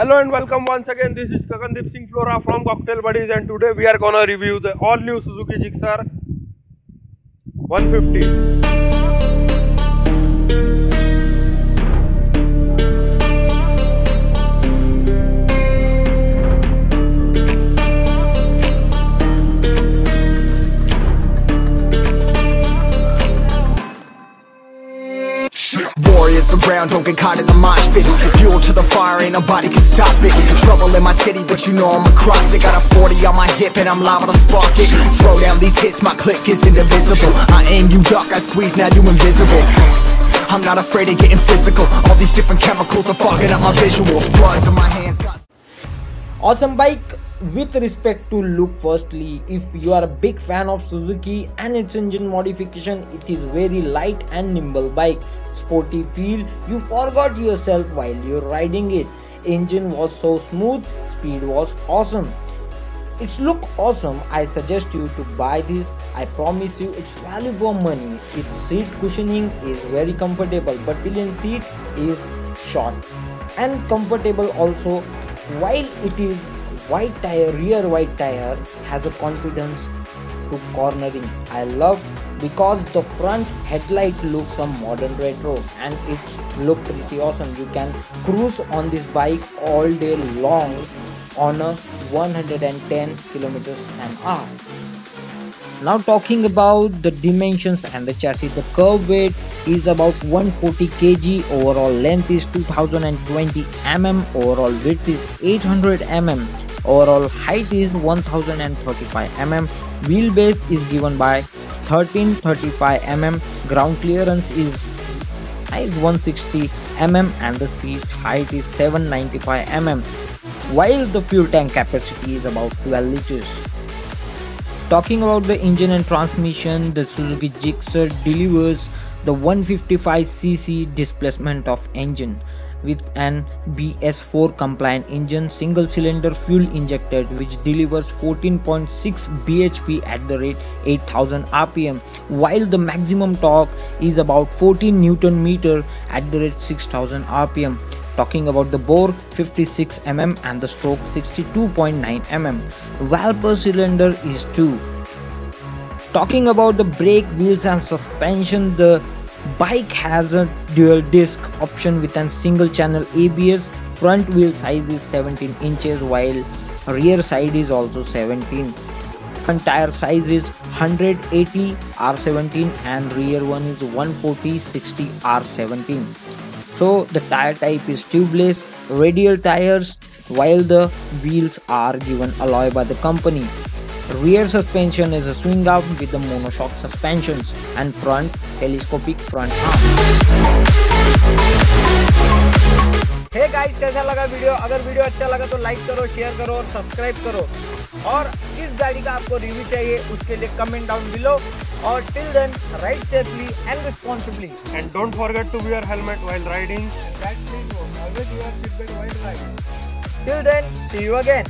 Hello and welcome once again. This is Gagandeep Singh Flora from Cocktail Buddiez, and today we are gonna review the all-new Suzuki Gixxer 150. Warriors around, don't get caught in the mosh pit. Fuel to the fire, ain't nobody can stop it. Trouble in my city, but you know I'm across it. Got a 40 on my hip and I'm liable to spark it. Throw down these hits, my click is indivisible. I aim, you duck, I squeeze, now you invisible. I'm not afraid of getting physical. All these different chemicals are fogging up my visuals. Bloods on my hands, awesome bike with respect to look firstly. If you are a big fan of suzuki and its engine modification it is very light and nimble bike sporty feel you forgot yourself while you're riding it. Engine was so smooth speed was awesome. Its look awesome i suggest you to buy this. I promise you it's value for money. Its seat cushioning is very comfortable but pillion seat is short and comfortable also. While it is white tire rear white tire has a confidence to cornering. I love because the front headlight looks some modern retro and it look pretty awesome. You can cruise on this bike all day long on a 110 kilometers an hour. Now talking about the dimensions and the chassis the curb weight is about 140 kg overall length is 2020 mm overall width is 800 mm overall height is 1035 mm wheelbase is given by 1335 mm ground clearance is is 160 mm and the seat height is 795 mm while the fuel tank capacity is about 12 liters. Talking about the engine and transmission, the Suzuki Gixxer delivers the 155cc displacement of engine with an BS4 compliant engine single cylinder fuel injected which delivers 14.6 bhp at the rate 8000 rpm while the maximum torque is about 14 newton meter at the rate 6000 rpm talking about the bore 56 mm and the stroke 62.9 mm valve per cylinder is 2 talking about the brake wheels and suspension the bike has a dual disc option with a single channel abs front wheel size is 17 inches while rear side is also 17 front tire size is 180 r17 and rear one is 140 60 r17 so the tire type is tubeless radial tires while the wheels are given alloy by the company rear suspension is a swing out with the monoshock suspensions and front telescopic front arm hey guys कैसा लगा video अगर video अच्छा लगा तो like करो share करो और subscribe करो और किस गाड़ी का आपको रिव्यू चाहिए उसके लिए कमेंट डाउन बिलो और till then ride safely and responsibly And don't forget to wear helmet while riding. Till then see you again